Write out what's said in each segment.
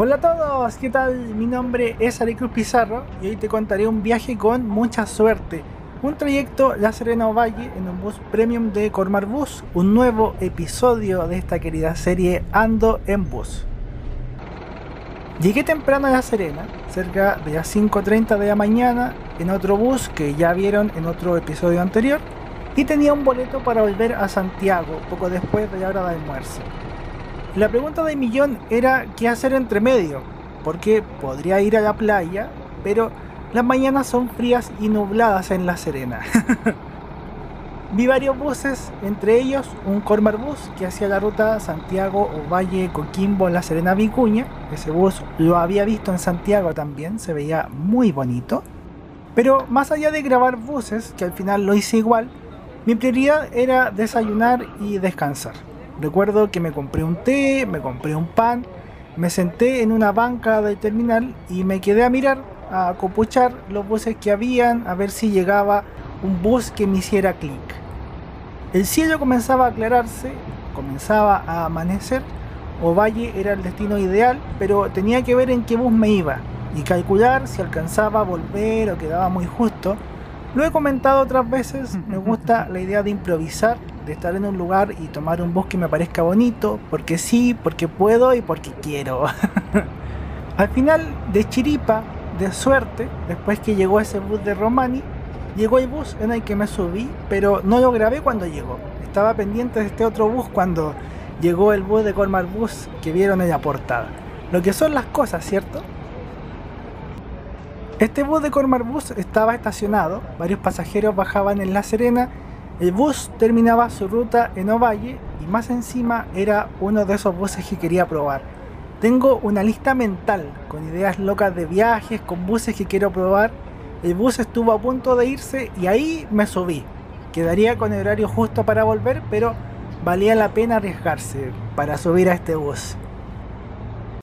Hola a todos, ¿qué tal? Mi nombre es Ari Cruz Pizarro y hoy te contaré un viaje con mucha suerte. Un trayecto La Serena Valle en un bus premium de Cormar Bus, un nuevo episodio de esta querida serie Ando en Bus. Llegué temprano a La Serena, cerca de las 5.30 de la mañana, en otro bus que ya vieron en otro episodio anterior, y tenía un boleto para volver a Santiago poco después de la hora de almuerzo. La pregunta de millón era qué hacer entre medio, porque podría ir a la playa, pero las mañanas son frías y nubladas en La Serena. Vi varios buses, entre ellos un Cormar Bus que hacía la ruta Santiago o Valle Coquimbo La Serena Vicuña. Ese bus lo había visto en Santiago también, se veía muy bonito. Pero más allá de grabar buses, que al final lo hice igual, mi prioridad era desayunar y descansar. Recuerdo que me compré un té, me compré un pan, me senté en una banca del terminal y me quedé a mirar, a copuchar los buses que habían, a ver si llegaba un bus que me hiciera clic. El cielo comenzaba a aclararse, comenzaba a amanecer. Ovalle era el destino ideal, pero tenía que ver en qué bus me iba y calcular si alcanzaba a volver o quedaba muy justo. Lo he comentado otras veces, me gusta la idea de improvisar estar en un lugar y tomar un bus que me parezca bonito, porque sí, porque puedo y porque quiero. Al final, de chiripa, de suerte, después que llegó ese bus de Romani, llegó el bus en el que me subí, pero no lo grabé cuando llegó. Estaba pendiente de este otro bus cuando llegó el bus de Colmar Bus que vieron en la portada. Lo que son las cosas, ¿cierto? Este bus de Colmar Bus estaba estacionado, varios pasajeros bajaban en La Serena el bus terminaba su ruta en Ovalle y más encima era uno de esos buses que quería probar. Tengo una lista mental con ideas locas de viajes, con buses que quiero probar. El bus estuvo a punto de irse y ahí me subí. Quedaría con el horario justo para volver, pero valía la pena arriesgarse para subir a este bus.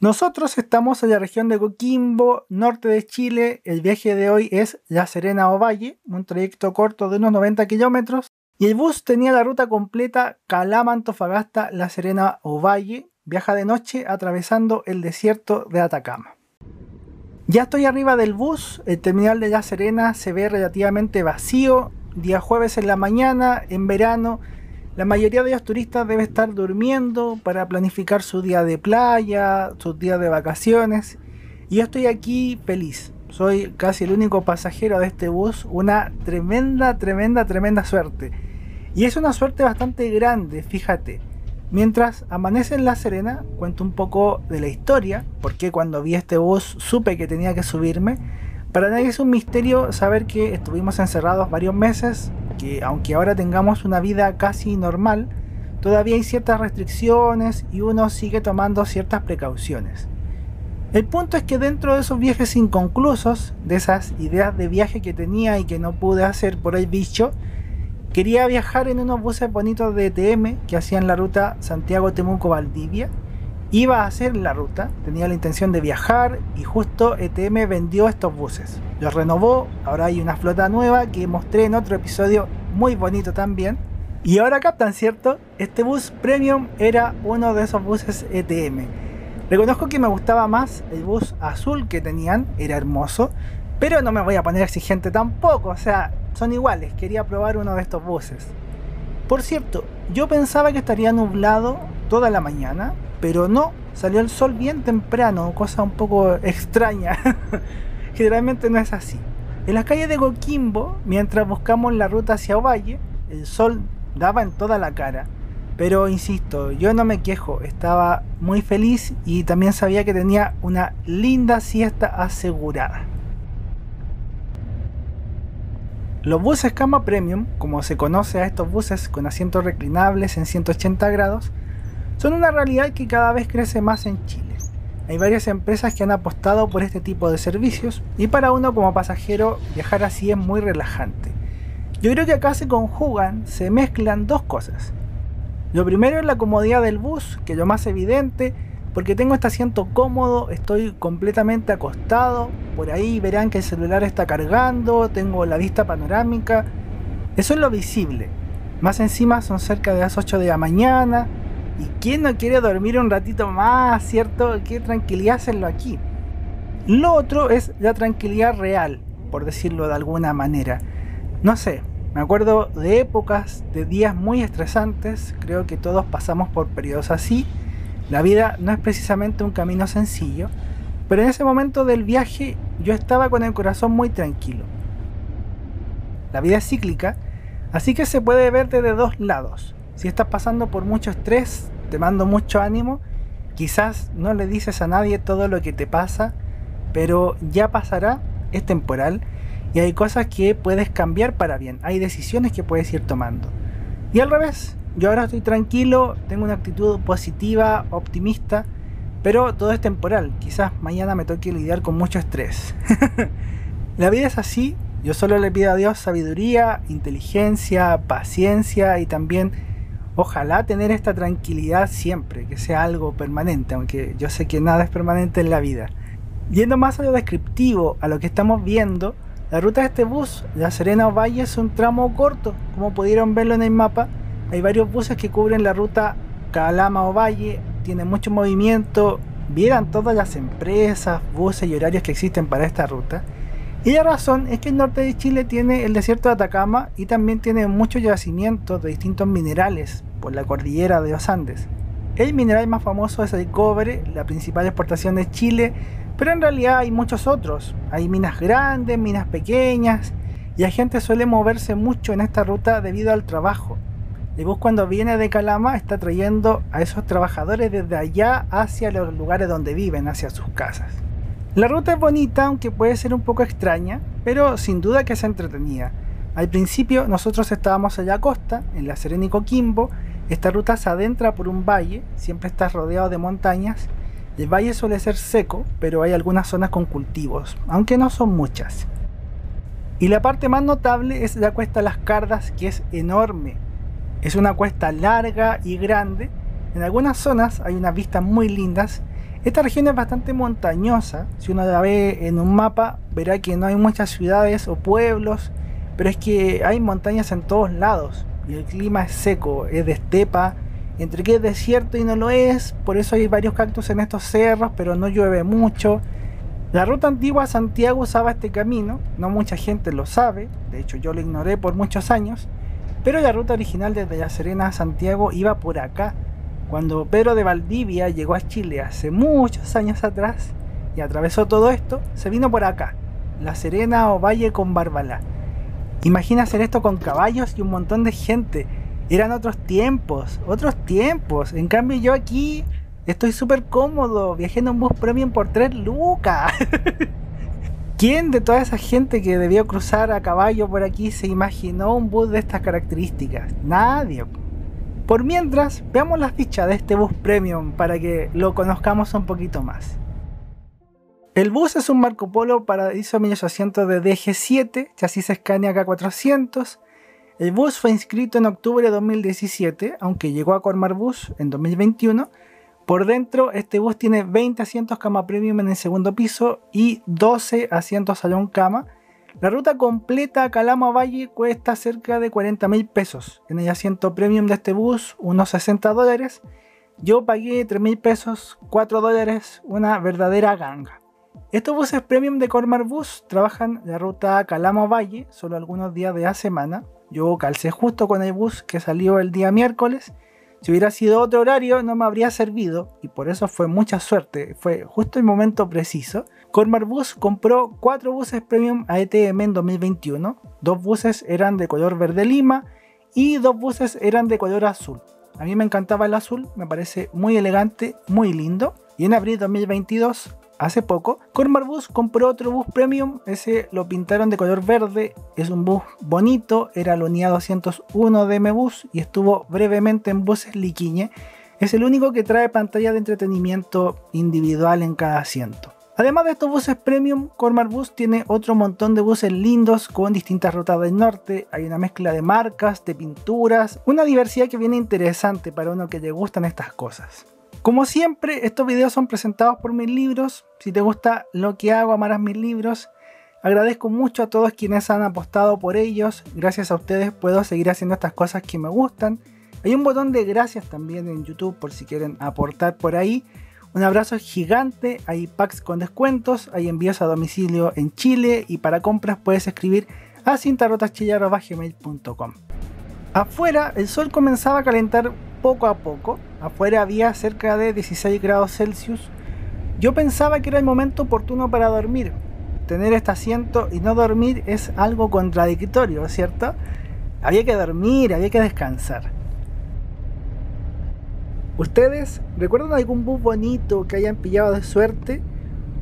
Nosotros estamos en la región de Coquimbo, norte de Chile. El viaje de hoy es La Serena Ovalle, un trayecto corto de unos 90 kilómetros y el bus tenía la ruta completa Calama, Antofagasta, La Serena o Valle. Viaja de noche atravesando el desierto de Atacama. Ya estoy arriba del bus, el terminal de La Serena se ve relativamente vacío. Día jueves en la mañana, en verano, la mayoría de los turistas debe estar durmiendo para planificar su día de playa, sus días de vacaciones. Y yo estoy aquí feliz. Soy casi el único pasajero de este bus. Una tremenda, tremenda, tremenda suerte. Y es una suerte bastante grande, fíjate. Mientras amanece en La Serena, cuento un poco de la historia, porque cuando vi este bus supe que tenía que subirme. Para nadie es un misterio saber que estuvimos encerrados varios meses, que aunque ahora tengamos una vida casi normal, todavía hay ciertas restricciones y uno sigue tomando ciertas precauciones. El punto es que dentro de esos viajes inconclusos, de esas ideas de viaje que tenía y que no pude hacer por el bicho, Quería viajar en unos buses bonitos de ETM que hacían la ruta Santiago-Temuco-Valdivia. Iba a hacer la ruta, tenía la intención de viajar y justo ETM vendió estos buses. Los renovó, ahora hay una flota nueva que mostré en otro episodio muy bonito también. Y ahora captan, ¿cierto? Este bus premium era uno de esos buses ETM. Reconozco que me gustaba más el bus azul que tenían, era hermoso, pero no me voy a poner exigente tampoco, o sea, son iguales, quería probar uno de estos buses. Por cierto, yo pensaba que estaría nublado toda la mañana, pero no, salió el sol bien temprano, cosa un poco extraña. Generalmente no es así. En las calles de Coquimbo, mientras buscamos la ruta hacia Ovalle, el sol daba en toda la cara. Pero insisto, yo no me quejo, estaba muy feliz y también sabía que tenía una linda siesta asegurada. Los buses Cama Premium, como se conoce a estos buses con asientos reclinables en 180 grados, son una realidad que cada vez crece más en Chile. Hay varias empresas que han apostado por este tipo de servicios y para uno como pasajero viajar así es muy relajante. Yo creo que acá se conjugan, se mezclan dos cosas. Lo primero es la comodidad del bus, que es lo más evidente, porque tengo este asiento cómodo, estoy completamente acostado, por ahí verán que el celular está cargando, tengo la vista panorámica, eso es lo visible. Más encima son cerca de las 8 de la mañana ¿Y quién no quiere dormir un ratito más, cierto? Qué tranquilidad hacerlo aquí. Lo otro es la tranquilidad real, por decirlo de alguna manera. No sé, me acuerdo de épocas, de días muy estresantes, creo que todos pasamos por periodos así. La vida no es precisamente un camino sencillo, pero en ese momento del viaje yo estaba con el corazón muy tranquilo. La vida es cíclica, así que se puede ver desde dos lados. Si estás pasando por mucho estrés, te mando mucho ánimo, quizás no le dices a nadie todo lo que te pasa, pero ya pasará, es temporal y hay cosas que puedes cambiar para bien, hay decisiones que puedes ir tomando. Y al revés, yo ahora estoy tranquilo, tengo una actitud positiva, optimista, pero todo es temporal. Quizás mañana me toque lidiar con mucho estrés. la vida es así. Yo solo le pido a Dios sabiduría, inteligencia, paciencia y también ojalá tener esta tranquilidad siempre, que sea algo permanente, aunque yo sé que nada es permanente en la vida. Yendo más a lo descriptivo, a lo que estamos viendo, la ruta de este bus, La Serena Valle, es un tramo corto, como pudieron verlo en el mapa. Hay varios buses que cubren la ruta Calama o Valle, tiene mucho movimiento, vieran todas las empresas, buses y horarios que existen para esta ruta. Y la razón es que el norte de Chile tiene el desierto de Atacama y también tiene muchos yacimientos de distintos minerales por la cordillera de los Andes. El mineral más famoso es el cobre, la principal exportación de Chile, pero en realidad hay muchos otros. Hay minas grandes, minas pequeñas, y la gente suele moverse mucho en esta ruta debido al trabajo. El bus cuando viene de Calama está trayendo a esos trabajadores desde allá hacia los lugares donde viven, hacia sus casas. La ruta es bonita, aunque puede ser un poco extraña, pero sin duda que es entretenida. Al principio nosotros estábamos allá a costa, en la Serena y Coquimbo. Esta ruta se adentra por un valle, siempre está rodeado de montañas. El valle suele ser seco, pero hay algunas zonas con cultivos, aunque no son muchas. Y la parte más notable es la cuesta Las Cardas, que es enorme, es una cuesta larga y grande. En algunas zonas hay unas vistas muy lindas. Esta región es bastante montañosa. Si uno la ve en un mapa, verá que no hay muchas ciudades o pueblos, pero es que hay montañas en todos lados. Y el clima es seco, es de estepa, entre que es desierto y no lo es. Por eso hay varios cactus en estos cerros, pero no llueve mucho. La ruta antigua a Santiago usaba este camino, no mucha gente lo sabe, de hecho yo lo ignoré por muchos años, pero la ruta original desde La Serena a Santiago iba por acá. Cuando Pedro de Valdivia llegó a Chile hace muchos años atrás y atravesó todo esto, se vino por acá, La Serena o Valle con Barbalá. Imagina hacer esto con caballos y un montón de gente. Eran otros tiempos, otros tiempos. En cambio yo aquí estoy súper cómodo, viajé en un bus premium por 3 lucas. ¿Quién de toda esa gente que debió cruzar a caballo por aquí se imaginó un bus de estas características? Nadie. Por mientras, veamos las fichas de este bus premium para que lo conozcamos un poquito más. El bus es un Marco Polo Paradiso 1800 de DG7, chasis Scania K400. El bus fue inscrito en octubre de 2017, aunque llegó a Cormar Bus en 2021 por dentro, este bus tiene 20 asientos cama premium en el segundo piso y 12 asientos salón cama. La ruta completa a Calama Valle cuesta cerca de 40 mil pesos. En el asiento premium de este bus, unos 60 dólares. Yo pagué 3 mil pesos, 4 dólares, una verdadera ganga. Estos buses premium de Cormar Bus trabajan la ruta Calama Valle solo algunos días de la semana. Yo calcé justo con el bus que salió el día miércoles si hubiera sido otro horario no me habría servido y por eso fue mucha suerte, fue justo el momento preciso. Cormar Bus compró cuatro buses premium AETM en 2021, dos buses eran de color verde lima y dos buses eran de color azul. A mí me encantaba el azul, me parece muy elegante, muy lindo. Y en abril de 2022 hace poco, Cormar Bus compró otro bus premium, ese lo pintaron de color verde, es un bus bonito, era la unidad 201 de M-Bus y estuvo brevemente en buses Liquiñe. Es el único que trae pantalla de entretenimiento individual en cada asiento. Además de estos buses premium, Cormar Bus tiene otro montón de buses lindos con distintas rutas del norte. Hay una mezcla de marcas, de pinturas, una diversidad que viene interesante para uno que le gustan estas cosas. Como siempre, estos videos son presentados por mis libros. Si te gusta lo que hago, amarás mis libros. Agradezco mucho a todos quienes han apostado por ellos. Gracias a ustedes puedo seguir haciendo estas cosas que me gustan. Hay un botón de gracias también en YouTube por si quieren aportar por ahí. Un abrazo gigante, hay packs con descuentos, hay envíos a domicilio en Chile y para compras puedes escribir a cintarotaschillar.gmail.com Afuera el sol comenzaba a calentar poco a poco, afuera había cerca de 16 grados Celsius. Yo pensaba que era el momento oportuno para dormir. Tener este asiento y no dormir es algo contradictorio, ¿cierto? Había que dormir, había que descansar. ¿Ustedes recuerdan algún bus bonito que hayan pillado de suerte?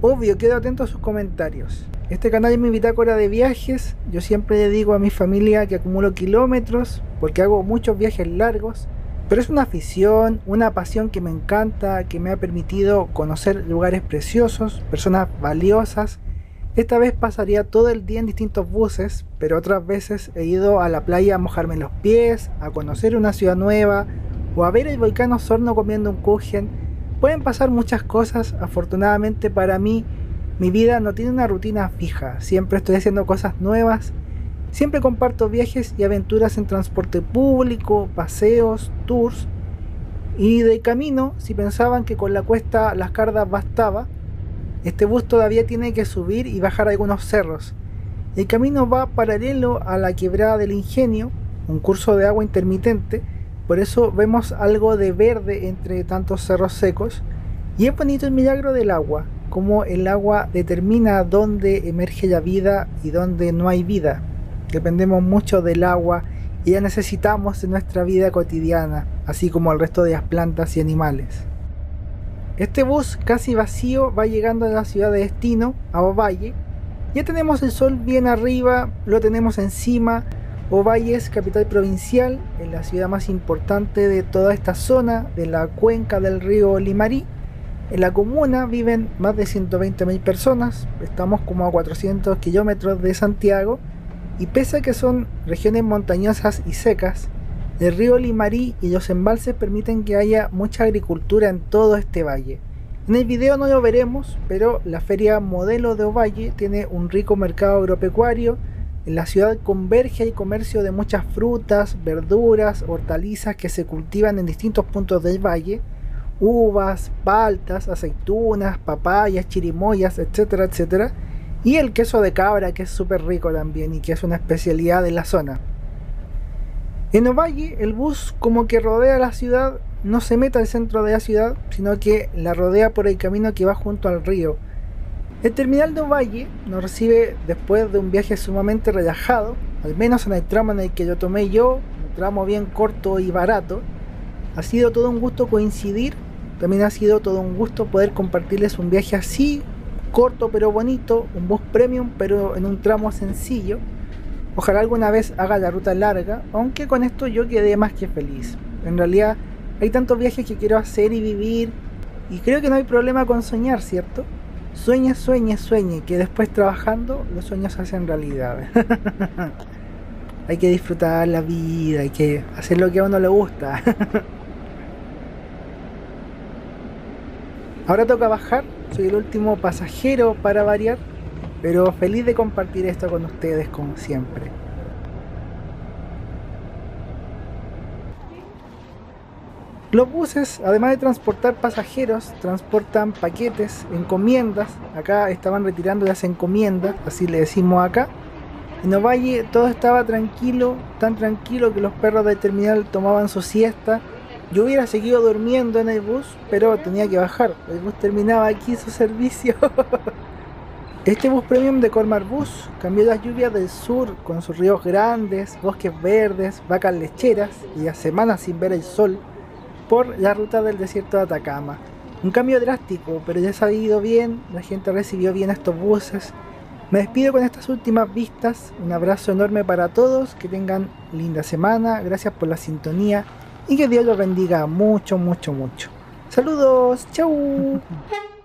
Obvio, quedo atento a sus comentarios. Este canal es mi bitácora de viajes. Yo siempre le digo a mi familia que acumulo kilómetros porque hago muchos viajes largos. Pero es una afición, una pasión que me encanta, que me ha permitido conocer lugares preciosos, personas valiosas. Esta vez pasaría todo el día en distintos buses, pero otras veces he ido a la playa a mojarme los pies, a conocer una ciudad nueva, o a ver el volcán Osorno comiendo un kuchen. Pueden pasar muchas cosas, afortunadamente para mí mi vida no tiene una rutina fija, siempre estoy haciendo cosas nuevas, siempre comparto viajes y aventuras en transporte público, paseos, tours. Y de camino, si pensaban que con la cuesta Las Cardas bastaba, este bus todavía tiene que subir y bajar algunos cerros. El camino va paralelo a la quebrada del ingenio, un curso de agua intermitente, por eso vemos algo de verde entre tantos cerros secos. Y es bonito el milagro del agua, como el agua determina dónde emerge la vida y dónde no hay vida. Dependemos mucho del agua y la necesitamos en nuestra vida cotidiana, así como el resto de las plantas y animales. Este bus casi vacío va llegando a la ciudad de destino, a Ovalle. Ya tenemos el sol bien arriba, lo tenemos encima, Ovalle es capital provincial, en la ciudad más importante de toda esta zona de la cuenca del río Limarí. En la comuna viven más de 120.000 personas, estamos como a 400 kilómetros de Santiago y pese a que son regiones montañosas y secas, el río Limarí y los embalses permiten que haya mucha agricultura en todo este valle. En el video no lo veremos, pero la feria modelo de Ovalle tiene un rico mercado agropecuario, en la ciudad converge el comercio de muchas frutas, verduras, hortalizas que se cultivan en distintos puntos del valle, uvas, paltas, aceitunas, papayas, chirimoyas, etcétera, etcétera, y el queso de cabra que es súper rico también y que es una especialidad de la zona. En Ovalle el bus como que rodea la ciudad no se mete al centro de la ciudad, sino que la rodea por el camino que va junto al río el terminal de Ovalle nos recibe después de un viaje sumamente relajado, al menos en el tramo en el que yo tomé yo, un tramo bien corto y barato. Ha sido todo un gusto coincidir, también ha sido todo un gusto poder compartirles un viaje así, corto pero bonito, un bus premium pero en un tramo sencillo. Ojalá alguna vez haga la ruta larga, aunque con esto yo quedé más que feliz. En realidad hay tantos viajes que quiero hacer y vivir y creo que no hay problema con soñar, ¿cierto? Sueña, sueña, sueña, que después trabajando los sueños se hacen realidad. hay que disfrutar la vida, hay que hacer lo que a uno le gusta. Ahora toca bajar, soy el último pasajero para variar, pero feliz de compartir esto con ustedes como siempre. Los buses, además de transportar pasajeros, transportan paquetes, encomiendas. Acá estaban retirando las encomiendas, así le decimos acá. En Ovalle todo estaba tranquilo, tan tranquilo que los perros del terminal tomaban su siesta. Yo hubiera seguido durmiendo en el bus, pero tenía que bajar. El bus terminaba aquí su servicio. Este bus premium de Cormar Bus cambió las lluvias del sur con sus ríos grandes, bosques verdes, vacas lecheras y a semanas sin ver el sol por la ruta del desierto de Atacama. Un cambio drástico, pero ya se ha ido bien, la gente recibió bien estos buses. Me despido con estas últimas vistas, un abrazo enorme para todos, que tengan linda semana, gracias por la sintonía y que Dios los bendiga mucho, mucho, mucho. Saludos, chau.